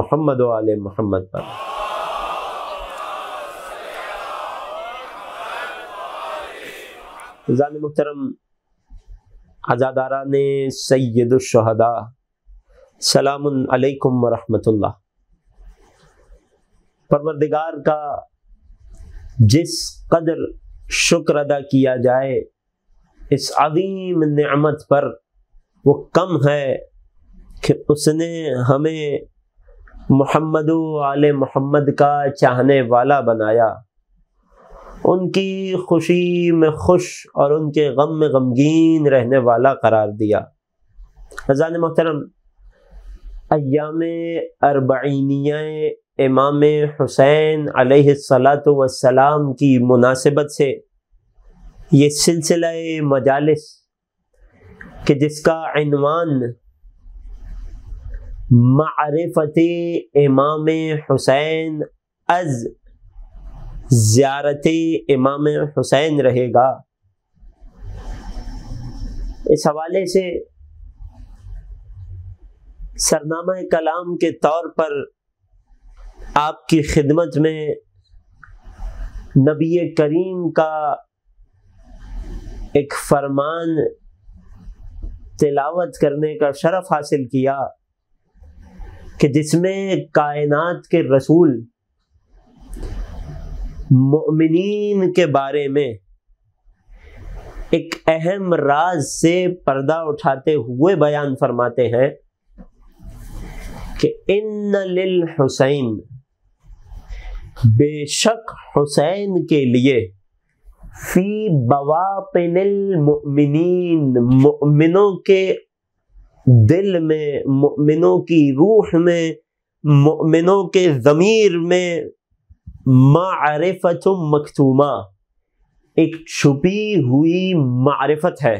मोहम्मद वाले मोहम्मद पर जान मुहतरम आज़ादारा ने सैदुलशहदा सलाम अलैकुम वरहमतुल्लाह। परवरदिगार का जिस कदर शुक्र अदा किया जाए, इस अजीम नमत पर वो कम है कि उसने हमें मोहम्मद आल मोहम्मद का चाहने वाला बनाया। उनकी खुशी में खुश और उनके गम में गमगीन रहने वाला करार दिया। अजान मोहतरम अयाम अरबीनिया इमाम हुसैन सलाम की मुनासिबत से ये सिलसिला मजालिस कि जिसका इनवान मारफत इमाम हुसैन अज़ ज़्यारत इमाम हुसैन रहेगा। इस हवाले से सरनामा कलाम के तौर पर आपकी खिदमत में नबी करीम का एक फरमान तिलावत करने का शरफ हासिल किया कि जिसमें कायनात के रसूल मोमिनीन के बारे में एक अहम राज से पर्दा उठाते हुए बयान फरमाते हैं कि इन लिल हुसैन, बेशक हुसैन के लिए फ़ी बवापिनिल मुमिनीन, मुमिनों के दिल में, मुमिनों की रूह में, मुमिनों के ज़मीर में मारिफत मखतूमा। एक छुपी हुई मारिफत है।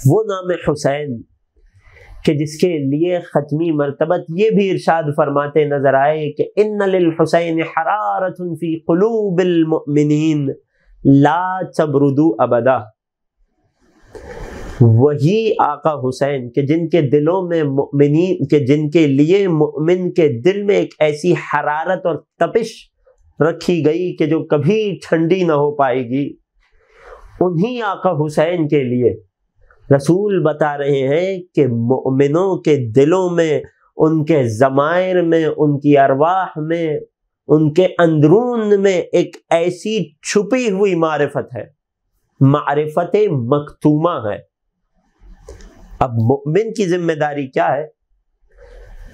वो नाम हुसैन, कि जिसके लिए ख़त्मी मरतबत ये भी इरशाद फरमाते नज़र आए कि इन हुसैन हरारत फ़ी क़ुलूबिल ला तबरुदू अबदा। वही आका हुसैन के, जिनके दिलों में मुमिनी के, जिनके लिए मुमिन के दिल में एक ऐसी हरारत और तपिश रखी गई कि जो कभी ठंडी ना हो पाएगी। उन्हीं आका हुसैन के लिए रसूल बता रहे हैं कि मोमिनों के दिलों में, उनके ज़मायर में, उनकी अरवाह में, उनके अंदरून में एक ऐसी छुपी हुई मारिफत है। मारिफत मकतूमा है। अब मोमिन की ज़िम्मेदारी क्या है?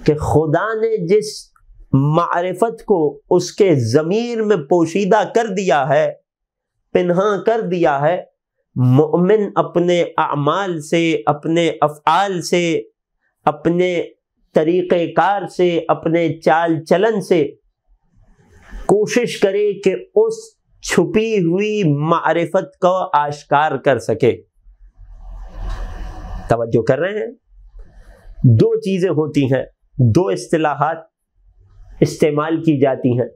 कि खुदा ने जिस मारिफत को उसके ज़मीर में पोशीदा कर दिया है, पिन्हा कर दिया है, मोमिन अपने अमाल से, अपने अफ़ाल से, अपने तरीक़ेकार से, अपने चाल चलन से कोशिश करे कि उस छुपी हुई मारिफत को आश्कार कर सके। तवज्जो कर रहे हैं। दो चीज़ें होती हैं, दो इस्तेलाहात इस्तेमाल की जाती हैं।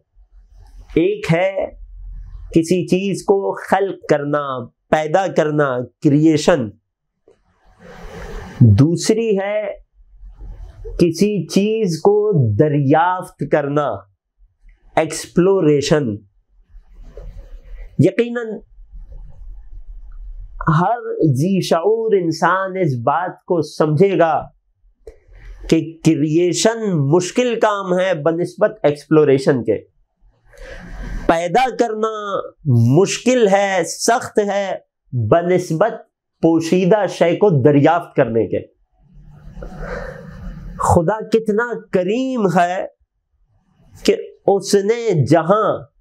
एक है किसी चीज़ को खल करना, पैदा करना क्रिएशन दूसरी है किसी चीज़ को दरियाफ्त करना एक्सप्लोरेशन यकीनन हर जी शूर इंसान इस बात को समझेगा कि क्रिएशन मुश्किल काम है बनस्बत एक्सप्लोरेशन के। पैदा करना मुश्किल है, सख्त है बनस्बत पोशीदा शय को दरियाफ्त करने के। खुदा कितना करीम है कि उसने जहाँ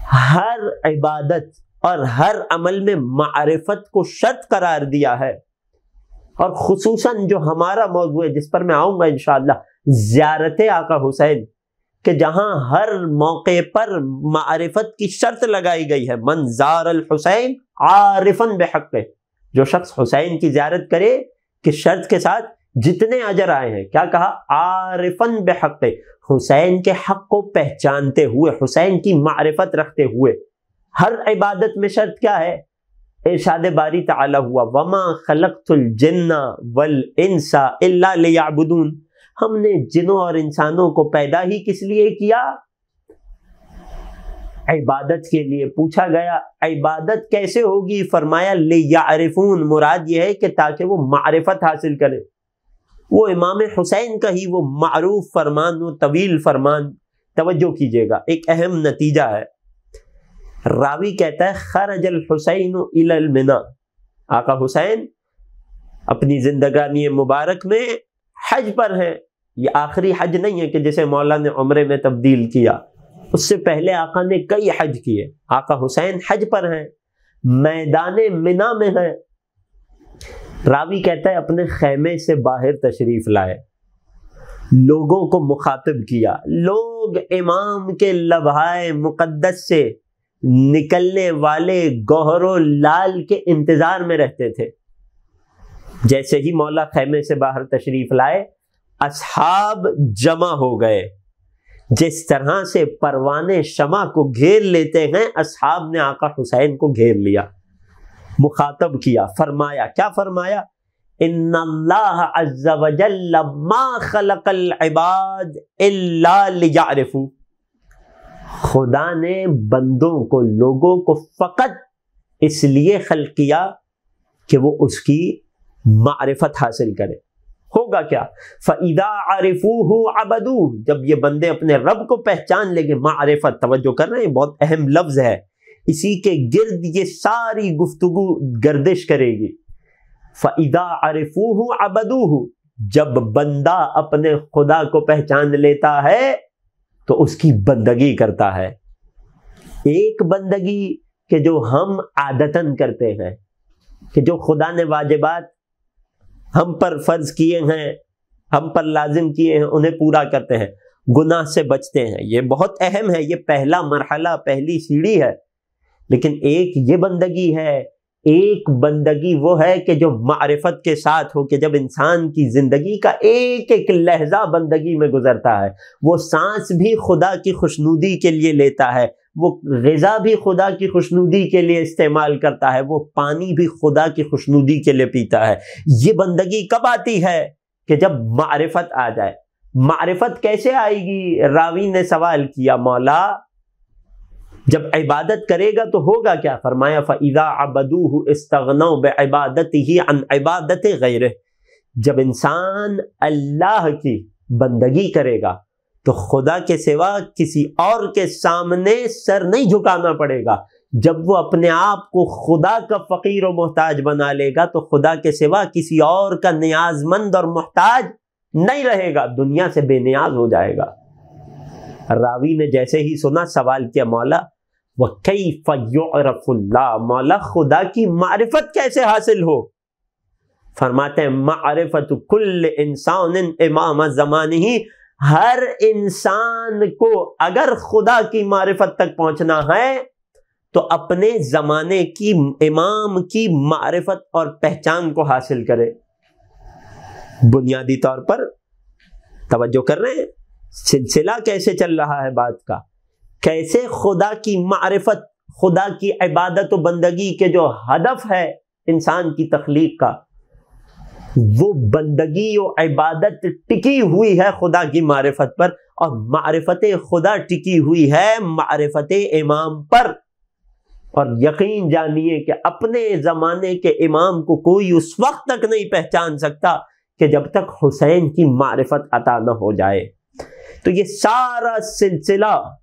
हर इबादत और हर अमल में मारिफत को शर्त करार दिया है। और खसूसन जो हमारा मौजू है, जिस पर मैं आऊँगा इंशाला ज्यारत आका हुसैन, कि जहाँ हर मौके पर मारिफत की शर्त लगाई गई है। अल हुसैन आरिफन बेहक जो शख्स हुसैन की ज्यारत करे, कि शर्त के साथ जितने अजर आए हैं। क्या कहा? आरिफन बेहक हुसैन के हक को पहचानते हुए, हुसैन की मारिफत रखते हुए। हर इबादत में शर्त क्या है? इरशाद बारी ताला हुआ, वमा खलकतुल जिन्ना वल इंसा इल्ला लियाबुदून। हमने जिनों और इंसानों को पैदा ही किस लिए किया? इबादत के लिए पूछा गया, इबादत कैसे होगी? फरमाया ले यारिफून मुराद यह है कि ताकि वो मारिफत हासिल करे। वो इमाम हुसैन का ही वो मारूफ फरमान, वो तवील फरमान, तवज्जो कीजिएगा। एक अहम नतीजा है। रावी कहता है खरजल हुसैन इलमिना आका हुसैन अपनी जिंदगानी मुबारक में हज पर है। ये आखिरी हज नहीं है कि जैसे मौला ने उम्र में तब्दील किया। उससे पहले आका ने कई हज किए। आका हुसैन हज पर हैं, मैदान मिना में है। रावी कहता है, अपने खेमे से बाहर तशरीफ़ लाए। लोगों को मुखातिब किया। लोग इमाम के लबहाए मुकद्दस से निकलने वाले गौहरो लाल के इंतज़ार में रहते थे। जैसे ही मौला खेमे से बाहर तशरीफ़ लाए, असहाब जमा हो गए। जिस तरह से परवाने शमा को घेर लेते हैं, असहाब ने आका हुसैन को घेर लिया। मुखातब किया, फरमाया, क्या फरमाया? खुदा ने बंदों को, लोगों को फकत इसलिए खल किया कि वो उसकी मारिफत हासिल करे। होगा क्या? फ़ईदा आरिफू अबदू। जब ये बंदे अपने रब को पहचान लेंगे मारिफत, तवज्जो कर रहे हैं, बहुत अहम लफ्ज है। इसी के गिर्द ये सारी गुफ्तगु, गर्दिश करेगी। फ़ईदा आरिफू अबदू जब बंदा अपने खुदा को पहचान लेता है तो उसकी बंदगी करता है। एक बंदगी के जो हम आदतन करते हैं, कि जो खुदा ने वाजिबात हम पर फ़र्ज़ किए हैं, हम पर लाजिम किए हैं, उन्हें पूरा करते हैं, गुनाह से बचते हैं। ये बहुत अहम है, ये पहला मरहला, पहली सीढ़ी है। लेकिन एक ये बंदगी है एक बंदगी वो है कि जो मारफत के साथ हो कि जब इंसान की ज़िंदगी का एक एक लहजा बंदगी में गुजरता है, वो सांस भी खुदा की खुशनुदी के लिए लेता है, वो गज़ा भी खुदा की खुशनुदी के लिए इस्तेमाल करता है, वो पानी भी खुदा की खुशनुदी के लिए पीता है। ये बंदगी कब आती है कि जब मारिफत आ जाए? मारिफत कैसे आएगी? रावी ने सवाल किया, मौला जब इबादत करेगा तो होगा क्या? फरमाया फ़ैज़ा अबदू इस्तगनौ इबादत ही अन इबादत गैर जब इंसान अल्लाह की बंदगी करेगा तो खुदा के सिवा किसी और के सामने सर नहीं झुकाना पड़ेगा। जब वो अपने आप को खुदा का फ़कीर और मोहताज बना लेगा तो खुदा के सिवा किसी और का नियाजमंद और मोहताज नहीं रहेगा। दुनिया से बेनियाज हो जाएगा। रावी ने जैसे ही सुना, सवाल किया, मौला कई फयुरफुल्ला मौला खुदा की मारिफत कैसे हासिल हो? फरमाते हैं कुल इंसान इमाम जमान ही, हर इंसान को अगर खुदा की मारिफत तक पहुँचना है तो अपने जमाने की इमाम की मारिफत और पहचान को हासिल करे। बुनियादी तौर पर, तवज्जो कर रहे हैं? सिलसिला कैसे चल रहा है बात का? कैसे खुदा की मारफत, खुदा की इबादत व बंदगी के जो हदफ है इंसान की तखलीक का, वो बंदगी और इबादत टिकी हुई है खुदा की मारफत पर और मारफत खुदा टिकी हुई है मारफत इमाम पर। और यकीन जानिए कि अपने ज़माने के इमाम को कोई उस वक्त तक नहीं पहचान सकता कि जब तक हुसैन की मारफत अता न हो जाए। तो ये सारा सिलसिला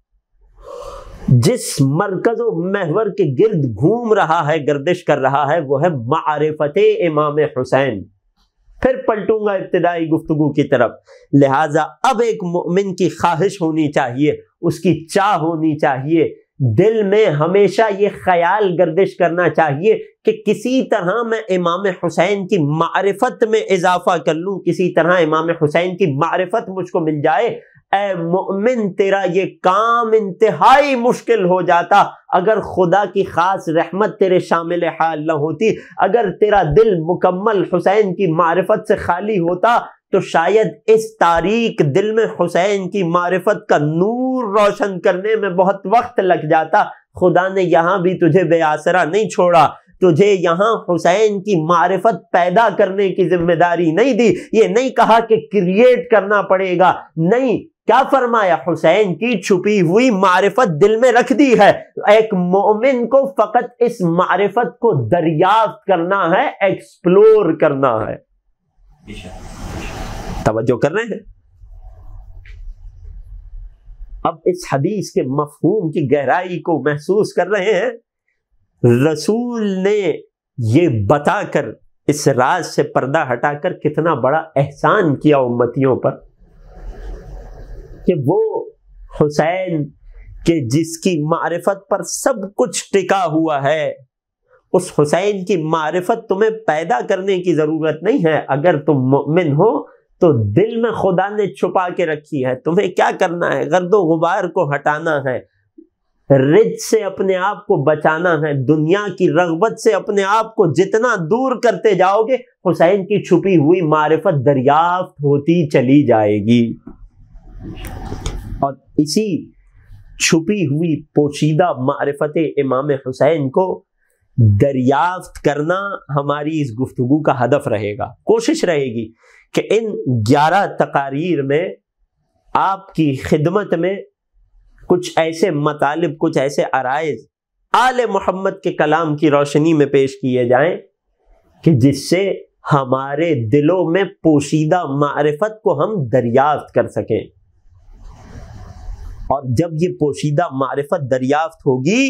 जिस मरकज महवर के गिर्द घूम रहा है, गर्दिश कर रहा है, वो है मारफत इमाम हुसैन। फिर पलटूँगा इब्तदाई गुफ्तगु की तरफ़। लिहाजा अब एक मोमिन की ख्वाहिश होनी चाहिए, उसकी चाह होनी चाहिए। दिल में हमेशा ये ख्याल गर्दिश करना चाहिए कि किसी तरह मैं इमाम हुसैन की मारफत में इजाफा कर लूँ, किसी तरह इमाम हुसैन की मारफत मुझको मिल जाए ए मोमिन, तेरा ये काम इंतहाई मुश्किल हो जाता। अगर खुदा की खास रहमत तेरे शामिल हाल न होती, अगर तेरा दिल मुकम्मल हुसैन की मारिफत से खाली होता तो शायद इस तारीख दिल में हुसैन की मारिफत का नूर रोशन करने में बहुत वक्त लग जाता। खुदा ने यहाँ भी तुझे बेआसरा नहीं छोड़ा। तुझे यहाँ हुसैन की मारिफत पैदा करने की ज़िम्मेदारी नहीं दी। ये नहीं कहा कि क्रिएट करना पड़ेगा। नहीं क्या फरमाया? हुसैन की छुपी हुई मारिफत दिल में रख दी है। एक मोमिन को फकत इस मारिफत को दरियाफ्त करना है, एक्सप्लोर करना है। तवज्जो कर रहे हैं? अब इस हदीस के मफहूम की गहराई को महसूस कर रहे हैं। रसूल ने ये बताकर इस राज से पर्दा हटाकर कितना बड़ा एहसान किया उम्मतियों पर। कि वो हुसैन के जिसकी मारिफत पर सब कुछ टिका हुआ है, उस हुसैन की मारिफत तुम्हें पैदा करने की ज़रूरत नहीं है। अगर तुम मोमिन हो तो दिल में खुदा ने छुपा के रखी है। तुम्हें क्या करना है? गर्दो गुबार को हटाना है। रिज से अपने आप को बचाना है। दुनिया की रगबत से अपने आप को जितना दूर करते जाओगे, हुसैन की छुपी हुई मारिफत दरियाफ्त होती चली जाएगी। और इसी छुपी हुई पोशीदा मारफत इमाम हुसैन को दरियाफ्त करना हमारी इस गुफ्तगु का हदफ रहेगा। कोशिश रहेगी कि इन ग्यारह तकारीर में आपकी खिदमत में कुछ ऐसे मतालब, कुछ ऐसे आरज़ आल मोहम्मद के कलाम की रोशनी में पेश किए जाएँ कि जिससे हमारे दिलों में पोशीदा मारफत को हम दरियाफ्त कर सकें। और जब ये पोशीदा मारिफत दरियाफ्त होगी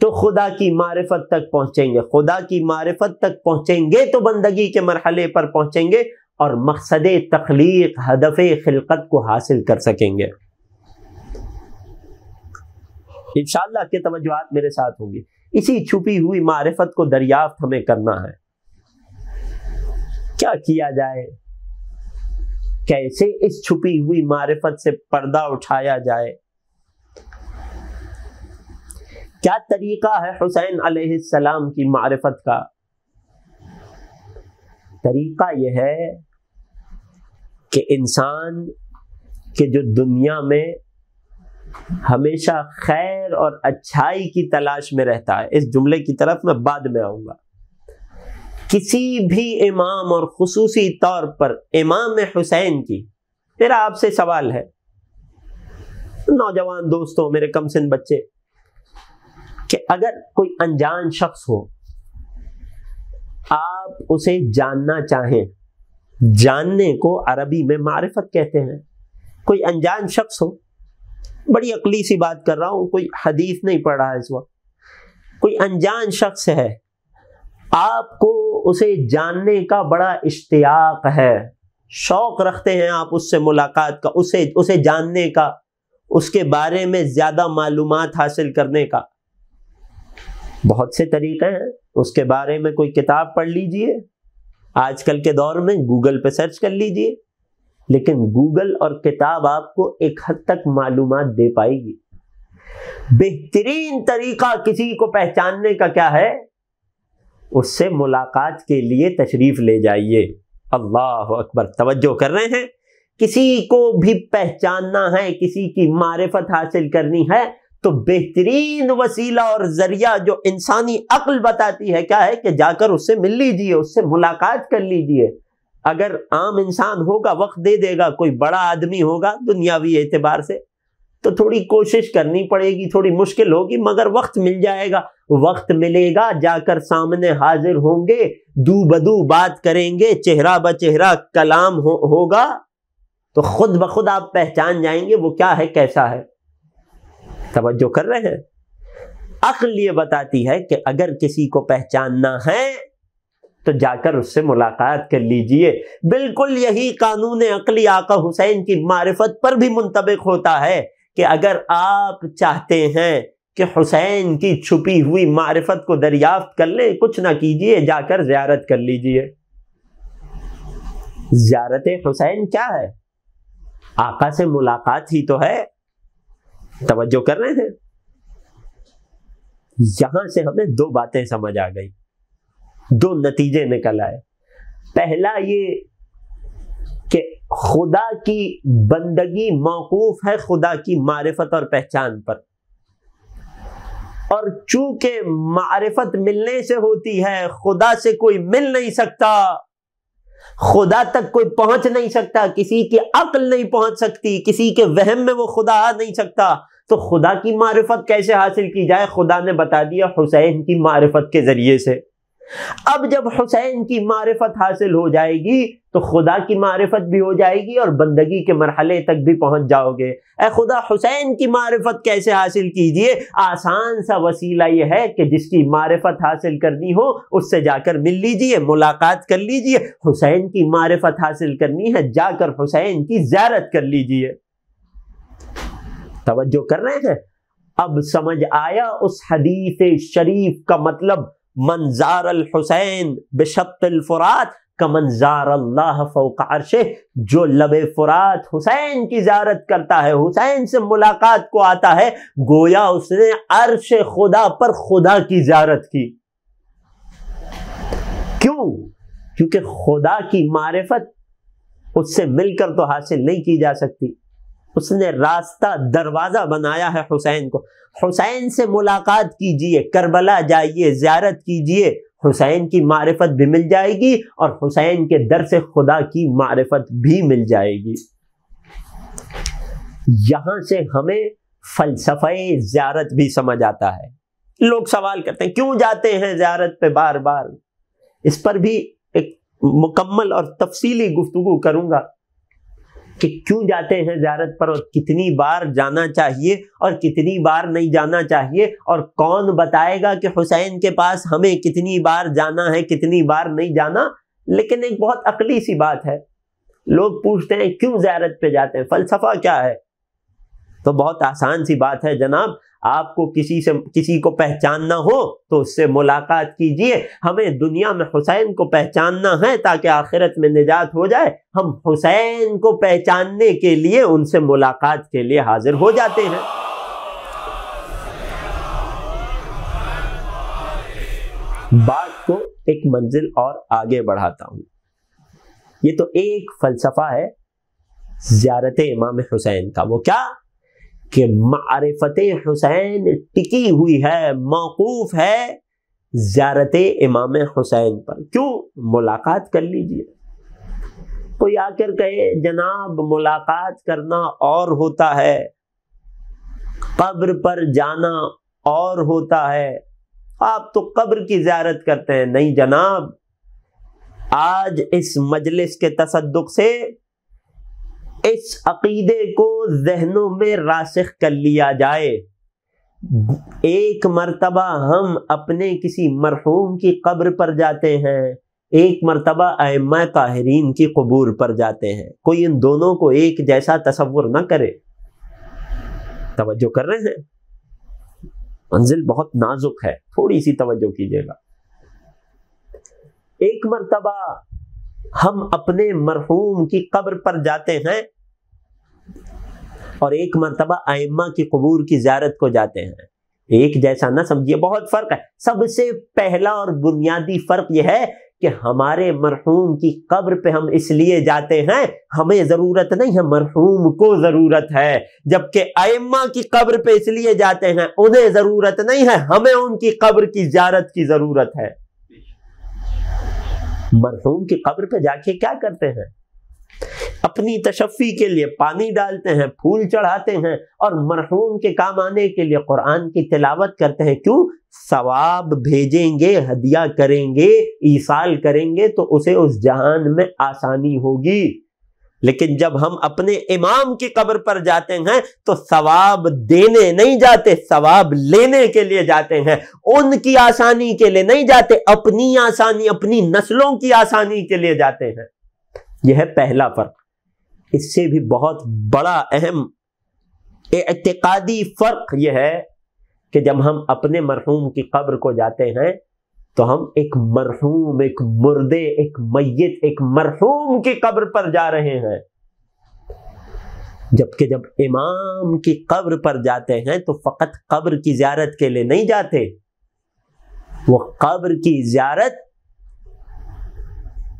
तो खुदा की मारिफत तक पहुँचेंगे। खुदा की मारिफत तक पहुँचेंगे तो बंदगी के मरहले पर पहुँचेंगे और मकसद तख्लीक, हदफ खिलकत को हासिल कर सकेंगे। इंशाल्लाह के तवज्जुहात मेरे साथ होंगी। इसी छुपी हुई मारिफत को दरियाफ्त हमें करना है। क्या किया जाए? कैसे इस छुपी हुई मारिफत से पर्दा उठाया जाए? क्या तरीका है हुसैन अलैहिस्सलाम की मारिफत का? तरीका यह है कि इंसान के जो दुनिया में हमेशा खैर और अच्छाई की तलाश में रहता है, इस जुमले की तरफ़ मैं बाद में आऊँगा। किसी भी इमाम और खसूसी तौर पर इमाम हुसैन की, मेरा आपसे सवाल है। नौजवान दोस्तों, मेरे कम सिंह बच्चे, कि अगर कोई अनजान शख्स हो, आप उसे जानना चाहें, जानने को अरबी में मारिफत कहते हैं। कोई अनजान शख्स हो, बड़ी अकली सी बात कर रहा हूँ, कोई हदीस नहीं पढ़ रहा इस वक्त। कोई अनजान शख्स है आपको उसे जानने का बड़ा इश्तियाक है। शौक रखते हैं आप उससे मुलाकात का, उसे उसे जानने का, उसके बारे में ज़्यादा मालूम हासिल करने का। बहुत से तरीके हैं, उसके बारे में कोई किताब पढ़ लीजिए। आजकल के दौर में गूगल पे सर्च कर लीजिए, लेकिन गूगल और किताब आपको एक हद तक मालूम दे पाएगी। बेहतरीन तरीका किसी को पहचानने का क्या है? उससे मुलाकात के लिए तशरीफ़ ले जाइए। अल्लाह अकबर। तवज्जो कर रहे हैं? किसी को भी पहचानना है, किसी की मारिफत हासिल करनी है तो बेहतरीन वसीला और ज़रिया जो इंसानी अक्ल बताती है, क्या है कि जाकर उससे मिल लीजिए, उससे मुलाकात कर लीजिए। अगर आम इंसान होगा, वक्त दे देगा, कोई बड़ा आदमी होगा दुनियावी एतबार से तो थोड़ी कोशिश करनी पड़ेगी थोड़ी मुश्किल होगी मगर वक्त मिल जाएगा। वक्त मिलेगा जाकर सामने हाजिर होंगे दू बदू बात करेंगे चेहरा ब चेहरा कलाम हो, होगा तो खुद ब खुद आप पहचान जाएँगे वो क्या है कैसा है। तवज्जो कर रहे हैं। अक्ल ये बताती है कि अगर किसी को पहचानना है तो जाकर उससे मुलाकात कर लीजिए। बिल्कुल यही कानून अकली आका हुसैन की मारिफत पर भी मुंतबिक होता है। कि अगर आप चाहते हैं कि हुसैन की छुपी हुई मारिफत को दरियाफ्त कर ले, कुछ ना कीजिए, जाकर जियारत कर लीजिए। जियारत हुसैन क्या है? आका से मुलाकात ही तो है। तवज्जो कर रहे हैं। यहाँ से हमें दो बातें समझ आ गई। दो नतीजे निकल आए। पहला ये कि खुदा की बंदगी मौकूफ है खुदा की मारिफत और पहचान पर। और चूँकि मारिफत मिलने से होती है, खुदा से कोई मिल नहीं सकता, खुदा तक कोई पहुँच नहीं सकता, किसी की अक्ल नहीं पहुँच सकती, किसी के वहम में वो खुदा आ नहीं सकता तो खुदा की मारिफत कैसे हासिल की जाए? खुदा ने बता दिया हुसैन की मारिफत के ज़रिए से। अब जब हुसैन की मारिफत हासिल हो जाएगी तो खुदा की मारिफत भी हो जाएगी और बंदगी के मरहले तक भी पहुँच जाओगे। ए खुदा, हुसैन की मारिफत कैसे हासिल कीजिए? आसान सा वसीला यह है कि जिसकी मारिफत हासिल करनी हो, उससे जाकर मिल लीजिए, मुलाकात कर लीजिए। हुसैन की मारिफत हासिल करनी है, जाकर हुसैन की ज्यारत कर लीजिए। तवज्जो कर रहे हैं? अब समझ आया उस हदीस शरीफ का मतलब मंजार अल हुसैन बेशक्ल फुरात का मंजार अल्लाह फ़ौक़ जो लबे फुरात हुसैन की जारत करता है, हुसैन से मुलाकात को आता है, गोया उसने अर्श खुदा पर खुदा की जारत की। क्यों? क्योंकि खुदा की मारिफत उससे मिलकर तो हासिल नहीं की जा सकती। उसने रास्ता दरवाज़ा बनाया है हुसैन को। हुसैन से मुलाकात कीजिए, करबला जाइए, जियारत कीजिए, हुसैन की मारिफत भी मिल जाएगी और हुसैन के दर से खुदा की मारिफत भी मिल जाएगी। यहाँ से हमें फलसफे जियारत भी समझ आता है। लोग सवाल करते हैं, क्यों जाते हैं जियारत पे बार बार इस पर भी एक मुकम्मल और तफसीली गुफ्तगु करूँगा। कि क्यों जाते हैं ज्यारत पर और कितनी बार जाना चाहिए और कितनी बार नहीं जाना चाहिए? और कौन बताएगा कि हुसैन के पास हमें कितनी बार जाना है, कितनी बार नहीं जाना? लेकिन एक बहुत अकली सी बात है। लोग पूछते हैं, क्यों ज्यारत पे जाते हैं? फलसफा क्या है? तो बहुत आसान सी बात है, जनाब। आपको किसी से, किसी को पहचानना हो तो उससे मुलाकात कीजिए। हमें दुनिया में हुसैन को पहचानना है ताकि आखिरत में निजात हो जाए। हम हुसैन को पहचानने के लिए उनसे मुलाकात के लिए हाजिर हो जाते हैं। बात को एक मंजिल और आगे बढ़ाता हूँ। ये तो एक फलसफा है, जियारत इमाम हुसैन का। वो क्या? कि मारफत हुसैन टिकी हुई है, मौकूफ है ज्यारत इमाम हुसैन पर। क्यों? मुलाकात कर लीजिए। कोई आकर कहे, जनाब, मुलाकात करना और होता है, कब्र पर जाना और होता है। आप तो कब्र की ज्यारत करते हैं। नहीं जनाब, आज इस मजलिस के तसदुक से इस अकीदे को जहनों में रासिख कर लिया जाए। एक मरतबा हम अपने किसी मरहूम की कब्र पर जाते हैं, एक मरतबा अम्मा ताहरीन की कबूर पर जाते हैं। कोई इन दोनों को एक जैसा तस्वुर ना करे। तवज्जो कर रहे हैं? मंजिल बहुत नाजुक है। थोड़ी सी तवज्जो कीजिएगा। एक मरतबा हम अपने मरहूम की कब्र पर जाते हैं और एक मरतबा आयमा की कबूर की ज्यारत को जाते हैं। एक जैसा ना समझिए, बहुत फ़र्क है। सबसे पहला और बुनियादी फ़र्क यह है कि हमारे मरहूम की कब्र पे हम इसलिए जाते हैं, हमें ज़रूरत नहीं है मरहूम को ज़रूरत है। जबकि आयमा की कब्र पे इसलिए जाते हैं, उन्हें ज़रूरत नहीं है, हमें उनकी कब्र की ज्यारत की ज़रूरत है। मरहूम की कब्र पे जाके क्या करते हैं? अपनी तशफ़ी के लिए पानी डालते हैं, फूल चढ़ाते हैं और मरहूम के काम आने के लिए कुरान की तिलावत करते हैं। क्यों? सवाब भेजेंगे, हदिया करेंगे, ईसाल करेंगे तो उसे उस जहान में आसानी होगी। लेकिन जब हम अपने इमाम की कब्र पर जाते हैं तो सवाब देने नहीं जाते, सवाब लेने के लिए जाते हैं। उनकी आसानी के लिए नहीं जाते, अपनी आसानी, अपनी नस्लों की आसानी के लिए जाते हैं। यह है पहला फ़र्क। इससे भी बहुत बड़ा अहम एतकादी फ़र्क यह है कि जब हम अपने मरहूम की कब्र को जाते हैं तो हम एक मरहूम, एक मुर्दे, एक मैत एक मरहूम की कब्र पर जा रहे हैं। जबकि जब इमाम की कब्र पर जाते हैं तो फकत कब्र की जियारत के लिए नहीं जाते। वो कब्र की जियारत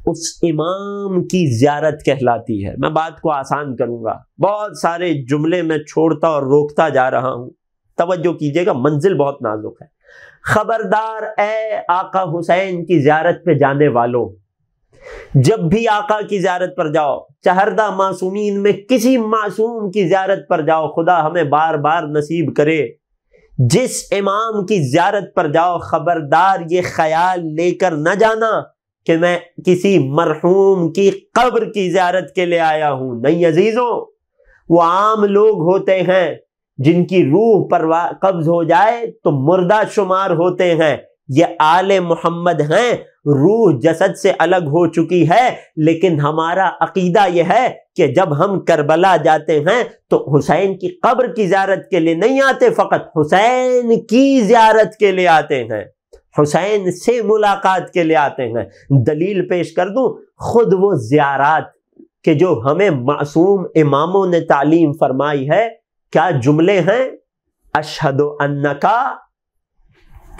उस इमाम की जियारत कहलाती है। मैं बात को आसान करूँगा। बहुत सारे जुमले में छोड़ता और रोकता जा रहा हूँ। तवज्जो कीजिएगा, मंजिल बहुत नाजुक है। खबरदार ए आका हुसैन की जियारत पे जाने वालों। जब भी आका की जियारत पर जाओ, चहरदा मासूमीन में किसी मासूम की जियारत पर जाओ, खुदा हमें बार बार नसीब करे। जिस इमाम की जियारत पर जाओ, खबरदार ये ख्याल लेकर न जाना कि मैं किसी मरहूम की कब्र की जियारत के लिए आया हूँ। नहीं अजीजों, वो आम लोग होते हैं जिनकी रूह परवा कब्ज हो जाए तो मुर्दा शुमार होते हैं। ये आले मोहम्मद हैं। रूह जसद से अलग हो चुकी है, लेकिन हमारा अकीदा यह है कि जब हम करबला जाते हैं तो हुसैन की कब्र की जियारत के लिए नहीं आते, फकत हुसैन की जियारत के लिए आते हैं। हुसैन से मुलाकात के लिए आते हैं। दलील पेश कर दूँ, खुद वो जियारात के जो हमें मासूम इमामों ने तालीम फरमाई है क्या जुमले हैं? अशहद अन्नका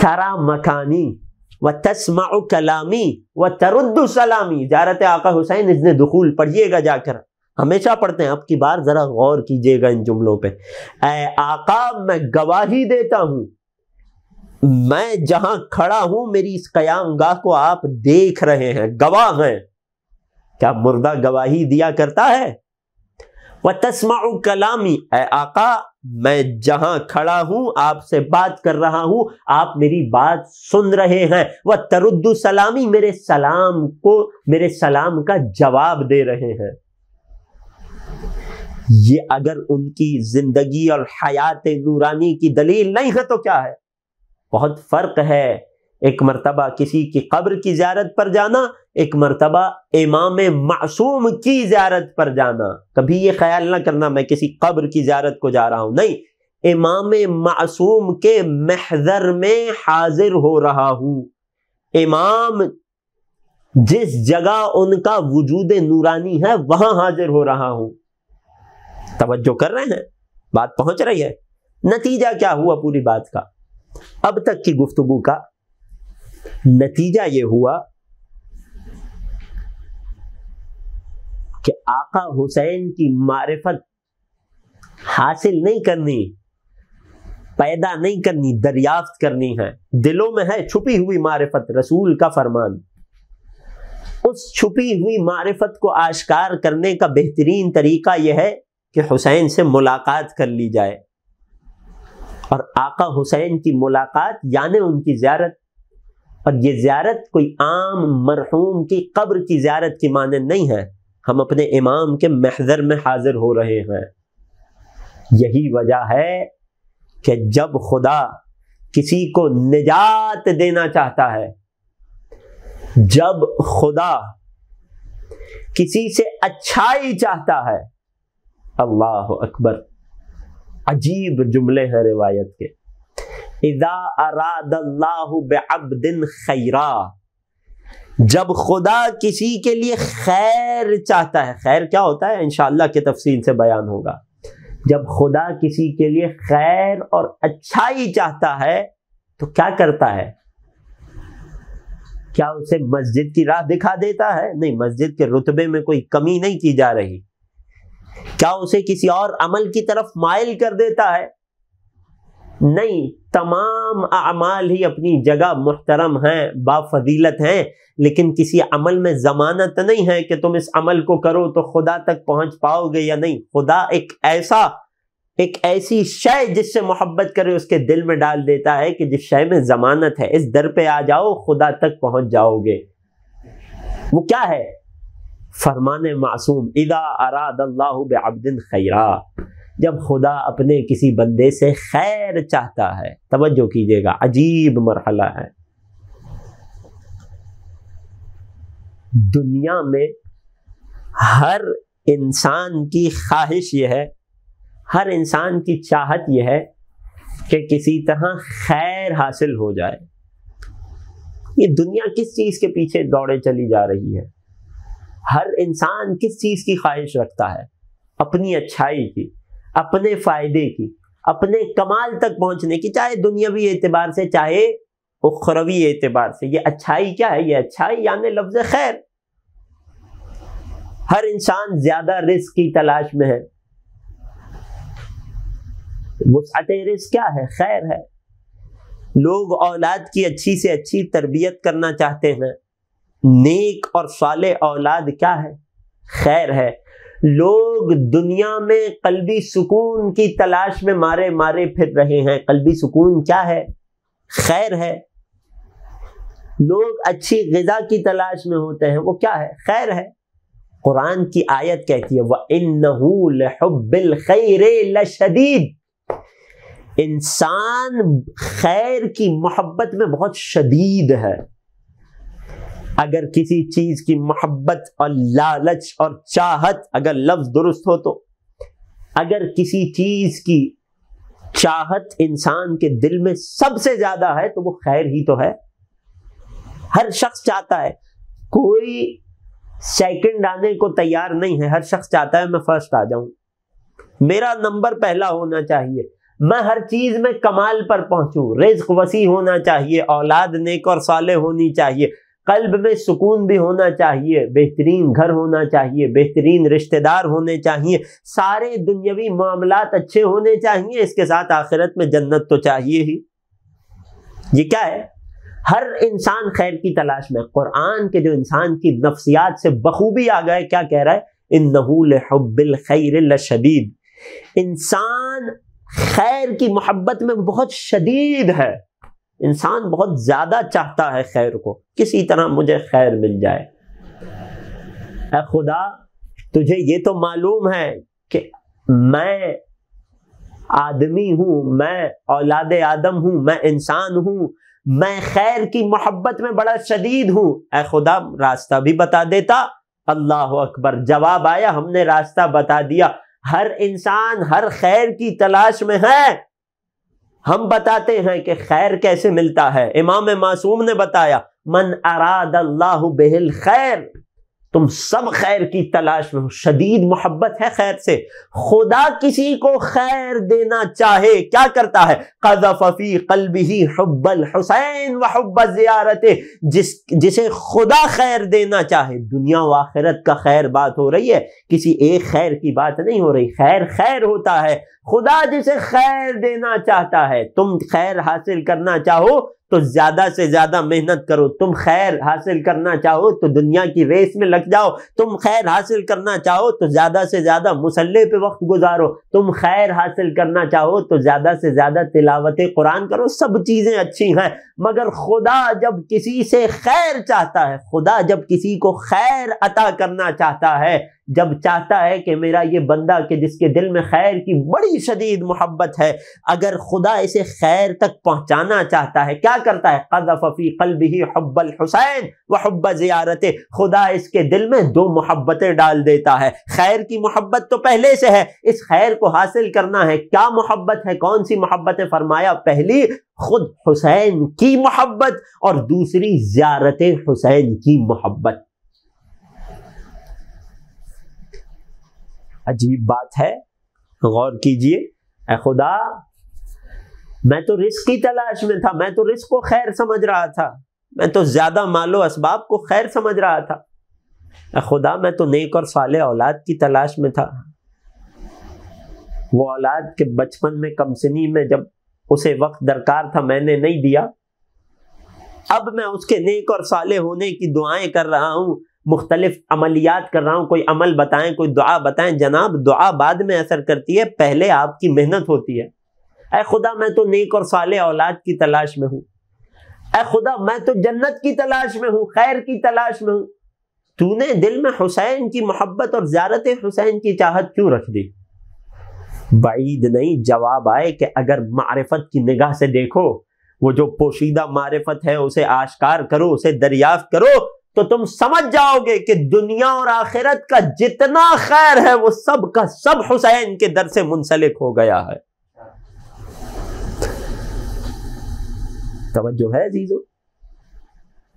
तरा मकानी व तस्मा कलामी व तरुद्दु सलामी। जारत आका हुसैन, इसने दुखूल पढ़िएगा जाकर। हमेशा पढ़ते हैं। अब की बार जरा गौर कीजिएगा इन जुमलों पे। ए आका, मैं गवाही देता हूँ। मैं जहाँ खड़ा हूँ, मेरी इस कयाम गाह को आप देख रहे हैं। गवाह हैं। क्या मुर्दा गवाही दिया करता है? वह तस्माउ कलामी। ए आका, मैं जहाँ खड़ा हूँ, आपसे बात कर रहा हूँ, आप मेरी बात सुन रहे हैं। वह तरुद्दु सलामी, मेरे सलाम को, मेरे सलाम का जवाब दे रहे हैं। ये अगर उनकी ज़िंदगी और हयात नूरानी की दलील नहीं है तो क्या है? बहुत फ़र्क है। एक मरतबा किसी की कब्र की ज्यारत पर जाना, एक मरतबा इमाम मासूम की ज्यारत पर जाना। कभी ये ख्याल ना करना मैं किसी कब्र की ज्यारत को जा रहा हूँ। नहीं, इमाम मासूम के महजर में हाजिर हो रहा हूँ। इमाम जिस जगह उनका वजूद नूरानी है, वहाँ हाजिर हो रहा हूँ। तवज्जो कर रहे हैं? बात पहुँच रही है। नतीजा क्या हुआ पूरी बात का? अब तक की गुफ्तगु का नतीजा यह हुआ कि आका हुसैन की मारिफत हासिल नहीं करनी, पैदा नहीं करनी, दरियाफ्त करनी है। दिलों में है छुपी हुई मारिफत, रसूल का फरमान। उस छुपी हुई मारिफत को आश्कार करने का बेहतरीन तरीका यह है कि हुसैन से मुलाकात कर ली जाए। और आका हुसैन की मुलाकात, यानी उनकी ज्यारत और ये ज्यारत कोई आम मरहूम की कब्र की ज्यारत की माने नहीं है। हम अपने इमाम के महजर में हाजिर हो रहे हैं। यही वजह है कि जब खुदा किसी को निजात देना चाहता है, जब खुदा किसी से अच्छाई चाहता है, अल्लाह अकबर। अजीब जुमले हैं रिवायत के। खैरा। जब खुदा किसी के लिए खैर चाहता है, खैर क्या होता है? इनशाला के तफसील से बयान होगा। जब खुदा किसी के लिए खैर और अच्छाई चाहता है तो क्या करता है? क्या उसे मस्जिद की राह दिखा देता है? नहीं, मस्जिद के रुतबे में कोई कमी नहीं की जा रही। क्या उसे किसी और अमल की तरफ़ माइल कर देता है? नहीं, तमाम अमाल ही अपनी जगह मुहतरम हैं बाफजीलत हैं, लेकिन किसी अमल में जमानत नहीं है कि तुम इस अमल को करो तो खुदा तक पहुँच पाओगे या नहीं। खुदा एक ऐसा, एक ऐसी शय जिससे मोहब्बत करे, उसके दिल में डाल देता है कि जिस शय में जमानत है, इस दर पे आ जाओ, खुदा तक पहुँच जाओगे। वो क्या है? फरमान मासूम इदा अराद अब्दिन खैरा। जब खुदा अपने किसी बंदे से खैर चाहता है, तवज्जो कीजिएगा, अजीब मरहला है। दुनिया में हर इंसान की ख्वाहिश यह है, हर इंसान की चाहत यह है कि किसी तरह खैर हासिल हो जाए। ये दुनिया किस चीज़ के पीछे दौड़े चली जा रही है? हर इंसान किस चीज़ की ख्वाहिश रखता है? अपनी अच्छाई की। अपने फ़ायदे की, अपने कमाल तक पहुँचने की, चाहे दुनियावी एतबार से, चाहे उखरवी एतबार से। ये अच्छाई क्या है? ये अच्छाई यानी लफ्ज खैर। हर इंसान ज़्यादा रिस्क की तलाश में है। वसअत रिस्क क्या है? खैर है। लोग औलाद की अच्छी से अच्छी तरबियत करना चाहते हैं। नेक और साले औलाद क्या है? खैर है। लोग दुनिया में कल्बी सुकून की तलाश में मारे मारे फिर रहे हैं। कल्बी सुकून क्या है? खैर है। लोग अच्छी गजा की तलाश में होते हैं, वो क्या है? खैर है। कुरान की आयत कहती है वह इन खैर शदीद इंसान खैर की मोहब्बत में बहुत शदीद है। अगर किसी चीज़ की मोहब्बत और लालच और चाहत अगर लफ्ज दुरुस्त हो तो। अगर किसी चीज़ की चाहत इंसान के दिल में सबसे ज़्यादा है तो वो खैर ही तो है। हर शख्स चाहता है। कोई सेकंड आने को तैयार नहीं है। हर शख्स चाहता है, मैं फ़र्स्ट आ जाऊँ। मेरा नंबर पहला होना चाहिए। मैं हर चीज़ में कमाल पर पहुंचू। रिज्क वसी होना चाहिए। औलाद नेक और साले होनी चाहिए। कल्ब में सुकून भी होना चाहिए, बेहतरीन घर होना चाहिए, बेहतरीन रिश्तेदार होने चाहिए, सारे दुनियावी मामला अच्छे होने चाहिए, इसके साथ आखिरत में जन्नत तो चाहिए ही। ये क्या है? हर इंसान खैर की तलाश में कुरान के जो इंसान की नफ्सियात से बखूबी आ गए क्या कह रहा है? इन नहूल हब्बिल खैर शदीद इंसान खैर की मोहब्बत में बहुत शदीद है। इंसान बहुत ज़्यादा चाहता है खैर को। किसी तरह मुझे खैर मिल जाए। खुदा, तुझे ये तो मालूम है कि मैं आदमी हूँ, मैं औलाद आदम हूँ, मैं इंसान हूँ, मैं खैर की मोहब्बत में बड़ा शदीद हूँ। ऐ खुदा, रास्ता भी बता देता। अल्लाह अकबर, जवाब आया, हमने रास्ता बता दिया। हर इंसान हर खैर की तलाश में है। हम बताते हैं कि खैर कैसे मिलता है। इमाम मासूम ने बताया, मन अराद अल्लाह बेहल खैर। तुम सब खैर की तलाश में हो। शदीद मोहब्बत है खैर से। खुदा किसी को खैर देना चाहे, क्या करता है? कदफी कलबी हब्बल हुसैन व हब्बल जियारत। जिस, जिसे खुदा खैर देना चाहे। दुनिया व आखिरत का खैर बात हो रही है। किसी एक खैर की बात नहीं हो रही। खैर खैर होता है। खुदा जिसे खैर देना चाहता है, तुम खैर हासिल करना चाहो तो ज़्यादा से ज़्यादा मेहनत करो। तुम खैर हासिल करना चाहो तो दुनिया की रेस में लग जाओ। तुम खैर हासिल करना चाहो तो ज़्यादा से ज़्यादा मुसल्ले पे वक्त गुजारो। तुम खैर हासिल करना चाहो तो ज़्यादा से ज़्यादा तिलावत कुरान करो। सब चीज़ें अच्छी हैं, मगर खुदा जब किसी से खैर चाहता है, खुदा जब किसी को खैर अता करना चाहता है जब चाहता है कि मेरा ये बंदा कि जिसके दिल में खैर की बड़ी शदीद मोहब्बत है, अगर खुदा इसे खैर तक पहुंचाना चाहता है, क्या करता है? कदफ़ी कल्ब ही हब्बल हुसैन व हब्ब जियारत। खुदा इसके दिल में दो मोहब्बतें डाल देता है। खैर की मोहब्बत तो पहले से है, इस खैर को हासिल करना है। क्या मोहब्बत है? कौन सी मोहब्बत? फरमाया, पहली, खुद हुसैन की मोहब्बत और दूसरी, जियारत हुसैन की मोहब्बत। अजीब बात है। गौर कीजिए खुदा, मैं तो रिस्क की तलाश में था, मैं तो रिस्क को खैर समझ रहा था, मैं तो ज़्यादा मालो इसबाब को खैर समझ रहा था। खुदा, मैं तो नेक और साले औलाद की तलाश में था। वो औलाद के बचपन में, कमसनी में, जब उसे वक्त दरकार था, मैंने नहीं दिया। अब मैं उसके नेक और साले होने की दुआएँ कर रहा हूँ मुख्तलिफ़ अमलियात कर रहा हूँ, कोई अमल बताएँ, कोई दुआ बताएँ। जनाब, दुआ बाद में असर करती है, पहले आपकी मेहनत होती है। अः खुदा, मैं तो नेक और साले औलाद की तलाश में हूँ। अः खुदा, मैं तो जन्नत की तलाश में हूँ, खैर की तलाश में हूँ। तूने दिल में हुसैन की मोहब्बत और ज्यारत हुसैन की चाहत क्यों रख दी? बाईद नहीं, जवाब आए कि अगर मारिफत की निगाह से देखो, वो जो पोशीदा मारिफत है, उसे आश्कार करो, उसे दरियाफ्त करो तो तुम समझ जाओगे कि दुनिया और आखिरत का जितना खैर है, वो सब का सब हुसैन के दर से मुंसलिक हो गया है। तवज्जो है जीजो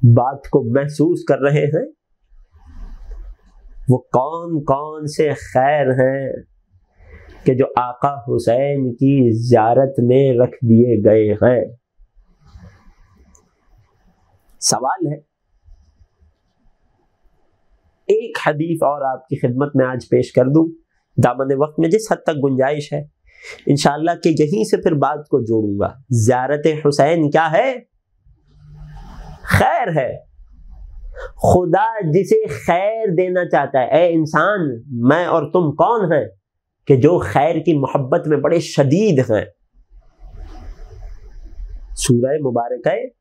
बात को महसूस कर रहे हैं? वो कौन कौन से खैर हैं कि जो आका हुसैन की जियारत में रख दिए गए हैं? सवाल है। एक हदीस और आपकी खिदमत में आज पेश कर दूँ। दामन वक्त में जिस हद तक गुंजाइश है इनशाला के यहीं से फिर बात को जोड़ूँगा। ज्यारत हुसैन क्या है? खैर है। खुदा जिसे खैर देना चाहता है ए इंसान, मैं और तुम कौन हैं कि जो खैर की मोहब्बत में बड़े शदीद हैं? सूरह मुबारक है।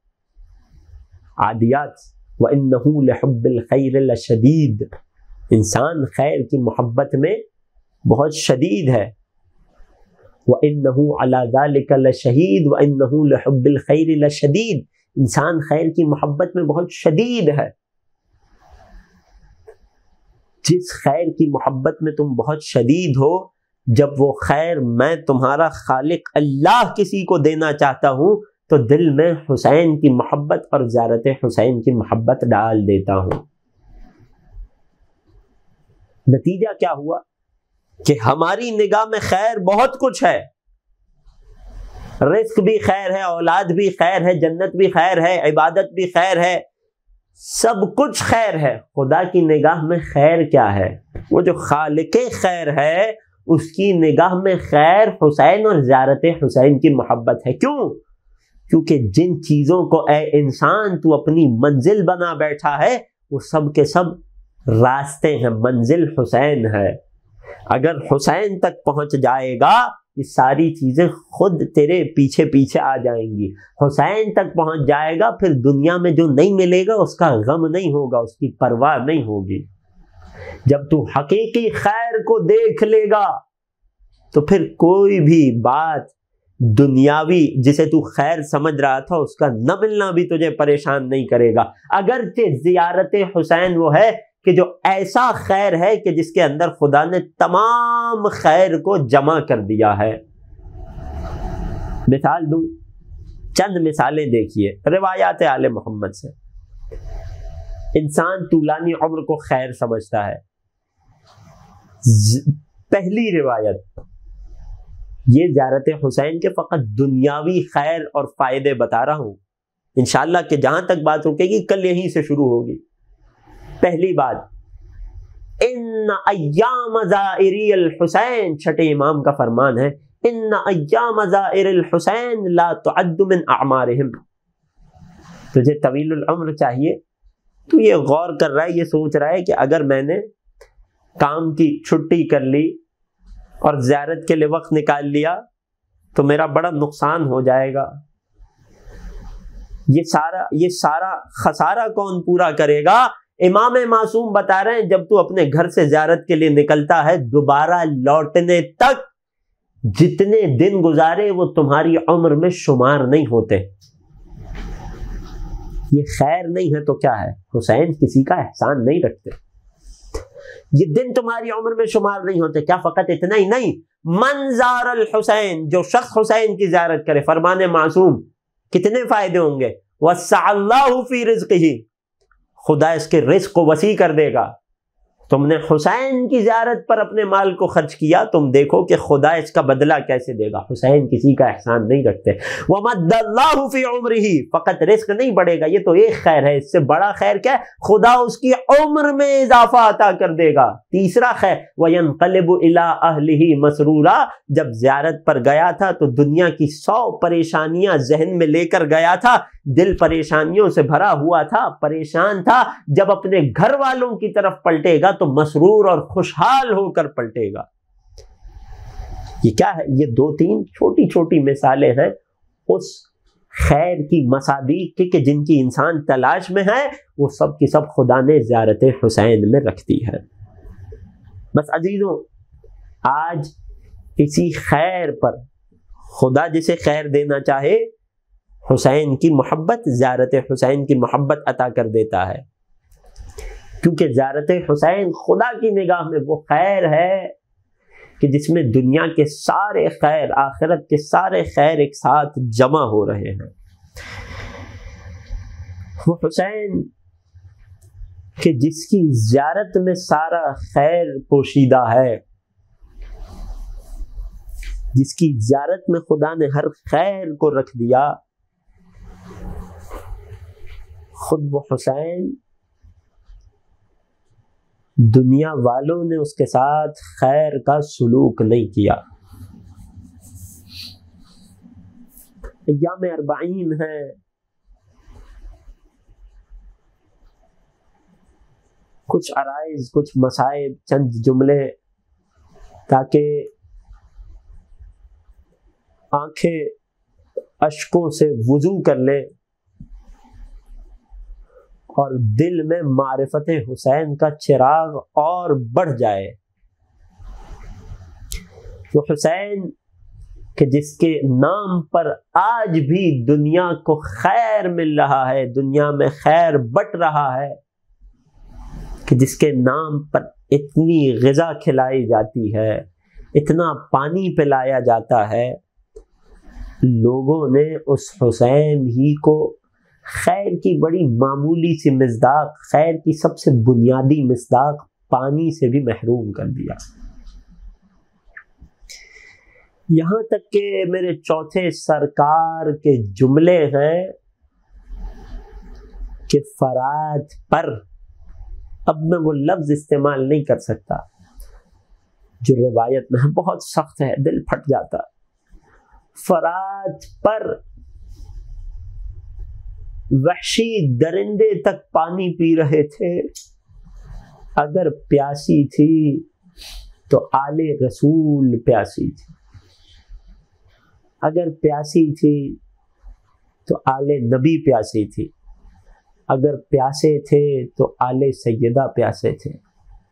आदियात। व खैर शदीद इंसान खैर की मोहब्बत में बहुत शदीद है. व इन शहीद व इन खैर शदीद इंसान खैर की मोहब्बत में बहुत शदीद है. जिस खैर की मोहब्बत में तुम बहुत शदीद हो, जब वो खैर मैं तुम्हारा खालिक अल्लाह किसी को देना चाहता हूँ तो दिल में हुसैन की मोहब्बत और ज़्यारत हुसैन की मोहब्बत डाल देता हूँ। नतीजा क्या हुआ? कि हमारी निगाह में खैर बहुत कुछ है। रिस्क भी खैर है, औलाद भी खैर है, जन्नत भी खैर है, इबादत भी खैर है, सब कुछ खैर है। खुदा की निगाह में खैर क्या है? वो जो खालिक खैर है, उसकी निगाह में खैर हुसैन और ज़्यारत हुसैन की मोहब्बत है। क्यों? क्योंकि जिन चीज़ों को ए इंसान तू अपनी मंजिल बना बैठा है, वो सब के सब रास्ते हैं, मंजिल हुसैन है। अगर हुसैन तक पहुँच जाएगा, ये सारी चीज़ें खुद तेरे पीछे पीछे आ जाएँगी। हुसैन तक पहुँच जाएगा, फिर दुनिया में जो नहीं मिलेगा, उसका गम नहीं होगा, उसकी परवाह नहीं होगी। जब तू हकीकी खैर को देख लेगा तो फिर कोई भी बात दुनियावी, जिसे तू खैर समझ रहा था, उसका न मिलना भी तुझे परेशान नहीं करेगा। अगर जियारत हुसैन वो है कि जो ऐसा खैर है कि जिसके अंदर खुदा ने तमाम खैर को जमा कर दिया है। मिसाल दू, चंद मिसालें देखिए, रिवायात आल मोहम्मद से। इंसान तूलानी उम्र को खैर समझता है। पहली रिवायत ये जारत हुसैन के फ़कत दुनियावी खैर और फ़ायदे बता रहा हूँ। इनशाला के जहाँ तक बात रुकेगी, कल यहीं से शुरू होगी। पहली बात इन अयाम हुसैन, छठे इमाम का फरमान है इन अयाम हुसैन ला तुअद्दु अमारहिम। तुझे तवील उम्र चाहिए। तो ये गौर कर रहा है, ये सोच रहा है कि अगर मैंने काम की छुट्टी कर ली और ज्यारत के लिए वक्त निकाल लिया तो मेरा बड़ा नुकसान हो जाएगा। ये सारा ये सारा खसारा कौन पूरा करेगा? इमाम मासूम बता रहे हैं, जब तू अपने घर से ज्यारत के लिए निकलता है, दोबारा लौटने तक जितने दिन गुजारे, वो तुम्हारी उम्र में शुमार नहीं होते। ये खैर नहीं है तो क्या है? हुसैन किसी का एहसान नहीं रखते। ये दिन तुम्हारी उम्र में शुमार नहीं होते, क्या फकत इतना ही नहीं? अल हुसैन, जो शख्स हुसैन की ज्यारत करे, फरमान मासूम, कितने फ़ायदे होंगे? वही रिज्क ही खुदा इसके रिस्क को वसी कर देगा। तुमने हुसैन की ज्यारत पर अपने माल को खर्च किया, तुम देखो कि खुदा इसका बदला कैसे देगा। हुसैन किसी का एहसान नहीं रखते। वमदी उम्र ही फ़कत रिस्क नहीं बढ़ेगा, ये तो एक खैर है, इससे बड़ा खैर क्या? है खुदा उसकी उम्र में इजाफा अता कर देगा। तीसरा खैर वयन कलब अहली मसरूरा, जब ज्यारत पर गया था तो दुनिया की सौ परेशानियाँ जहन में लेकर गया था दिल परेशानियों से भरा हुआ था, परेशान था। जब अपने घर वालों की तरफ़ पलटेगा तो मसरूर और खुशहाल होकर पलटेगा। ये क्या है? ये दो तीन छोटी छोटी मिसालें हैं उस खैर की मसादी के जिनकी इंसान तलाश में है, वो सब की सब खुदा ने ज्यारत हुसैन में रख दी है। बस अजीजों, आज इसी खैर पर खुदा जिसे खैर देना चाहे हुसैन की मोहब्बत, ज़्यारत हुसैन की मोहब्बत अता कर देता है। क्योंकि ज़्यारत हुसैन खुदा की निगाह में वो खैर है कि जिसमें दुनिया के सारे खैर, आखिरत के सारे खैर एक साथ जमा हो रहे हैं। वो हुसैन कि जिसकी ज़्यारत में सारा खैर पोशीदा है, जिसकी ज़्यारत में खुदा ने हर खैर को रख दिया खुद वो हुसैन दुनिया वालों ने उसके साथ खैर का सलूक नहीं किया। याम अरबाइन है। कुछ अराइज, कुछ मसाइब, चंद जुमले, ताकि आँखें अशकों से वज़ू कर ले। और दिल में मारिफत हुसैन का चिराग और बढ़ जाए। वो हुसैन कि जिसके नाम पर आज भी दुनिया को खैर मिल रहा है, दुनिया में खैर बट रहा है, कि जिसके नाम पर इतनी गज़ा खिलाई जाती है, इतना पानी पिलाया जाता है, लोगों ने उस हुसैन ही को खैर की बड़ी मामूली सी मजदाक, खैर की सबसे बुनियादी मजदाक पानी से भी महरूम कर दिया। यहाँ तक के मेरे चौथे सरकार के जुमले हैं कि फराज पर अब मैं वो लफ्ज इस्तेमाल नहीं कर सकता, जो रिवायत में है, बहुत सख्त है, दिल फट जाता। फराज पर वहशी दरिंदे तक पानी पी रहे थे। अगर प्यासी थी तो आले रसूल प्यासी थी। अगर प्यासी थी तो आले नबी प्यासी थी। अगर प्यासे थे तो आले सैदा प्यासे थे।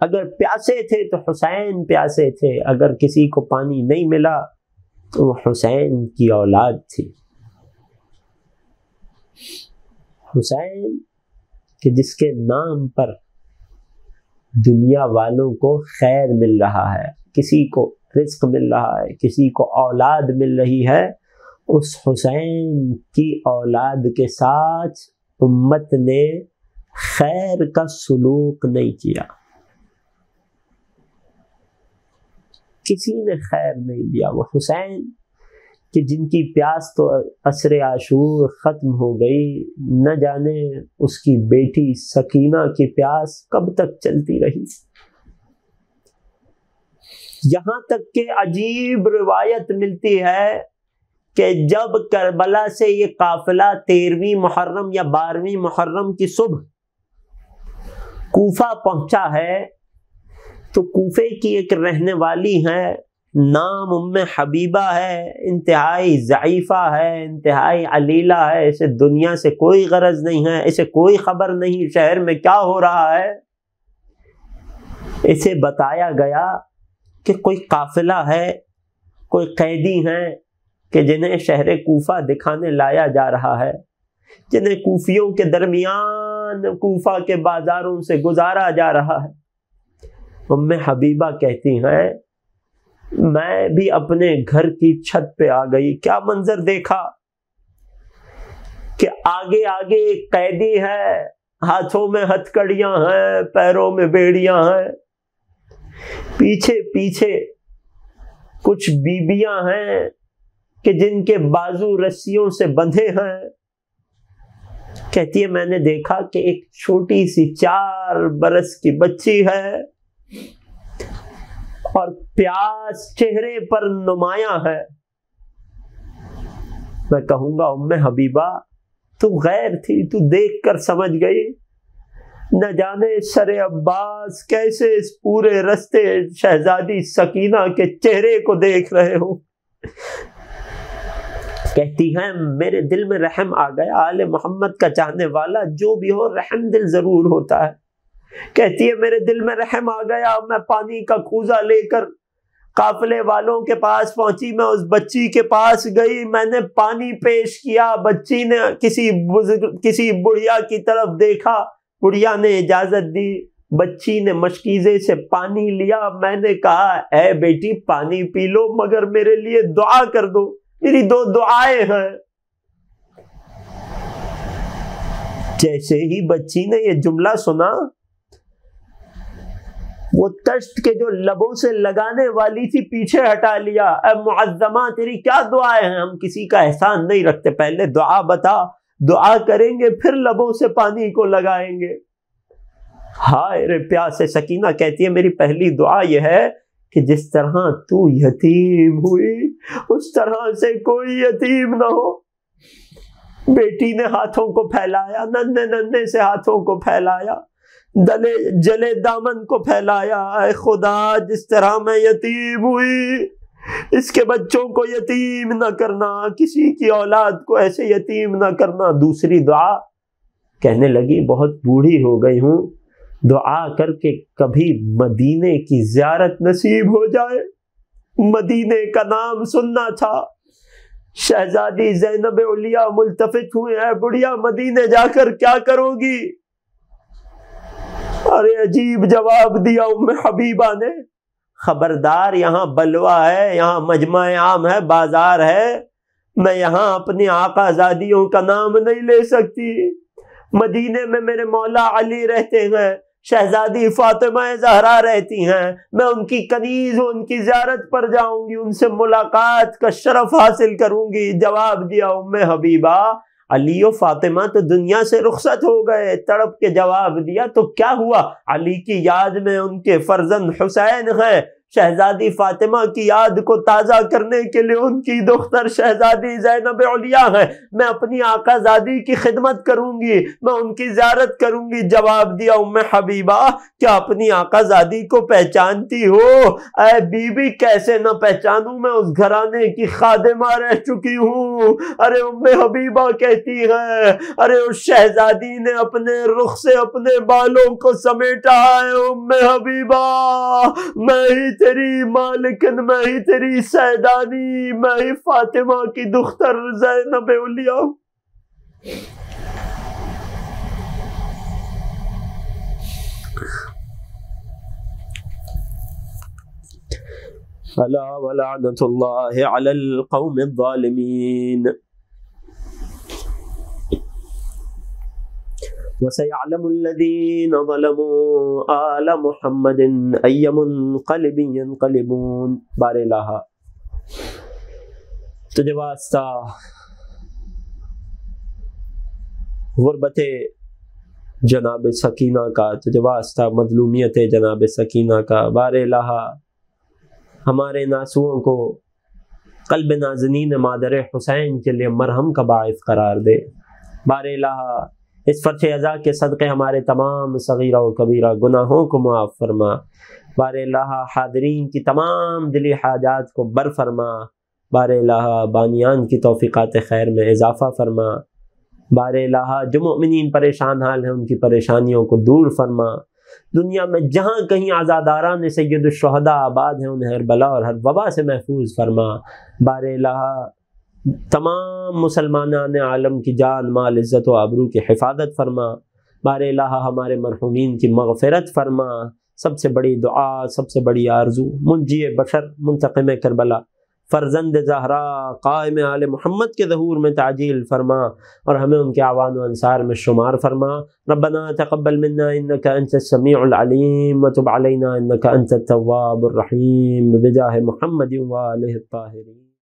अगर प्यासे थे तो हुसैन प्यासे थे। अगर किसी को पानी नहीं मिला तो हुसैन की औलाद थी। हुसैन, कि जिसके नाम पर दुनिया वालों को खैर मिल रहा है, किसी को रिस्क मिल रहा है, किसी को औलाद मिल रही है, उस हुसैन की औलाद के साथ उम्मत ने खैर का सलूक नहीं किया। किसी ने खैर नहीं दिया। वो हुसैन कि जिनकी प्यास तो असर आशूर ख़त्म हो गई, न जाने उसकी बेटी सकीना की प्यास कब तक चलती रही। यहाँ तक के अजीब रिवायत मिलती है कि जब करबला से ये काफिला तेरहवीं मुहर्रम या बारहवीं मुहर्रम की सुबह कूफा पहुँचा है तो कूफे की एक रहने वाली है नाम उम्म हबीबा है, इंतहाई ज़ीफ़ा है, इंतहाई अलीला है, इसे दुनिया से कोई गरज नहीं है, इसे कोई खबर नहीं, शहर में क्या हो रहा है? इसे बताया गया कि कोई काफिला है, कोई कैदी हैं, कि जिन्हें शहर कोफा दिखाने लाया जा रहा है, जिन्हें कोफियों के दरमियान, कोफा के बाजारों से गुजारा जा रहा है। उम्म हबीबा कहती हैं मैं भी अपने घर की छत पे आ गई। क्या मंजर देखा? कि आगे आगे एक कैदी है। हाथों में हथकड़ियाँ हैं, पैरों में बेड़ियाँ हैं। पीछे पीछे कुछ बीबियाँ हैं कि जिनके बाजू रस्सियों से बंधे हैं। कहती है, मैंने देखा कि एक छोटी सी चार बरस की बच्ची है। और प्यास चेहरे पर नुमाया है। मैं कहूँगा, उम्मे हबीबा, तू गैर थी, तू देख कर समझ गई। न जाने सरे अब्बास कैसे इस पूरे रस्ते शहजादी सकीना के चेहरे को देख रहे हो। कहती है, मेरे दिल में रहम आ गया। आले मोहम्मद का चाहने वाला जो भी हो, रहम दिल ज़रूर होता है। कहती है, मेरे दिल में रहम आ गया मैं पानी का खूजा लेकर काफले वालों के पास पहुँची। मैं उस बच्ची के पास गई। मैंने पानी पेश किया। बच्ची ने किसी किसी बुढ़िया की तरफ़ देखा। बुढ़िया ने इजाज़त दी। बच्ची ने मशकीजे से पानी लिया। मैंने कहा, ए बेटी, पानी पी लो, मगर मेरे लिए दुआ कर दो। मेरी दो दुआएँ हैं। जैसे ही बच्ची ने ये जुमला सुना वो तश्त के जो लबों से लगाने वाली थी, पीछे हटा लिया। अब मुआजमा तेरी क्या दुआएँ हैं? हम किसी का एहसान नहीं रखते। पहले दुआ बता। दुआ करेंगे, फिर लबों से पानी को लगाएँगे। हाय रे प्यासे, सकीना कहती है, मेरी पहली दुआ यह है कि जिस तरह तू यतीम हुई, उस तरह से कोई यतीम ना हो। बेटी ने हाथों को फैलाया, नन्हे नन्हे से हाथों को फैलाया। दले जले दामन को फैलाया है खुदा, जिस तरह मैं यतीम हुई, इसके बच्चों को यतीम न करना, किसी की औलाद को ऐसे यतीम न करना। दूसरी दुआ कहने लगी, बहुत बूढ़ी हो गई हूँ, दुआ करके कभी मदीने की जियारत नसीब हो जाए। मदीने का नाम सुनना था। शहजादी जैनब उलिया मुलतफित हुए हैं बुढ़िया, मदीने जाकर क्या करोगी? अरे अजीब जवाब दिया उम्म हबीबा ने। खबरदार यहाँ बलवा है, यहाँ मजमा आम है, बाज़ार है। मैं यहाँ अपनी आकाजादियों का नाम नहीं ले सकती। मदीने में मेरे मौला अली रहते हैं, शहजादी फातिमा जहरा रहती हैं। मैं उनकी कनीज उनकी ज्यारत पर जाऊँगी, उनसे मुलाकात का शरफ हासिल करूँगी, जवाब दिया उम्मे हबीबा। अली और फातिमा तो दुनिया से रुखसत हो गए, तड़प के जवाब दिया तो क्या हुआ? अली की याद में उनके फर्जंद हुसैन हैं। शहजादी फातिमा की याद को ताज़ा करने के लिए उनकी दुख्तर शहजादी जैनब उलिया है। मैं अपनी आकाजादी की खिदमत करूँगी, मैं उनकी ज्यारत करूँगी। जवाब दिया उम्म हबीबा, क्या अपनी आकाजादी को पहचानती हो? अः बीबी, कैसे ना पहचानू? मैं उस घराने की खादिमा रह चुकी हूँ। अरे उम्म हबीबा कहती है, अरे उस शहजादी ने अपने रुख से अपने बालों को समेटा है उम्म हबीबा। मैं ही तेरी मालिकन मैं ही तेरी सैदानी मैं ही फातिमा की दुख्तर जैनब उलिया अला वलानतुल्लाहि अलल कौमिज़ ज़ालिमीन वसयअलमुल्लज़ीन ज़लमू आल मुहम्मदिन अय्यमुनक़लिबिन यनक़लिबून बारे लाहा तुझे वास्ता गुरबत जनाब सकीना का तुझे वास्ता मजलूमियत जनाब सकीना का बार लाहा हमारे नासुओं को कल्ब नाजनीन मादर हुसैन के लिए मरहम का बायस करार दे बार लाहा इस फ़र्श अज़ा के सदक़े हमारे तमाम सगीरा व कबीरा गुनाहों को मुआफ़ फरमा। बार हादरीन की तमाम दिली हाजात को बर फरमा बार बानियान की तोफ़ीक़ात खैर में इजाफ़ा फरमा। बार जो मिन परेशान हाल हैं, उनकी परेशानियों को दूर फरमा। दुनिया में जहाँ कहीं आज़ादारा ने सैदुलशहदा आबाद हैं, उन्हें हर बला और हर वबा से महफूज फरमा। बार तमाम मुसलमान आलम की जान, माल, इज़्ज़त व आबरू की हिफाजत फरमा। बार लाहा, हमारे मरहुमीन की मगफ़रत फरमा। सबसे बड़ी दुआ, सबसे बड़ी आरज़ू मुंजी बशर, मुंतकम करबला। फ़र्जंद ज़हरा, कायम आल मोहम्मद के जहूर में ताजील फरमा और हमें उनके आवान अनसार में शुमार फरमा। रबना तकबल मन्ना, इन्नका अंत समीउल वतुब अलैना, इन्नका अंत तव्वाबुर रहीम। बिजाह मोहम्मद व